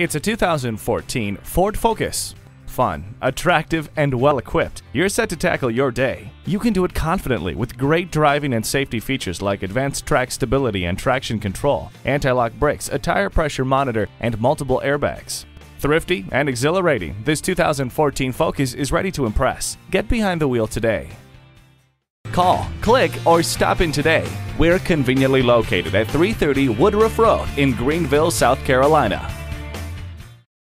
It's a 2014 Ford Focus. Fun, attractive, and well equipped, you're set to tackle your day. You can do it confidently with great driving and safety features like AdvanceTrac stability and traction control, anti lock brakes, a tire pressure monitor, and multiple airbags. Thrifty and exhilarating, this 2014 Focus is ready to impress. Get behind the wheel today. Call, click, or stop in today. We're conveniently located at 330 Woodruff Road in Greenville, South Carolina.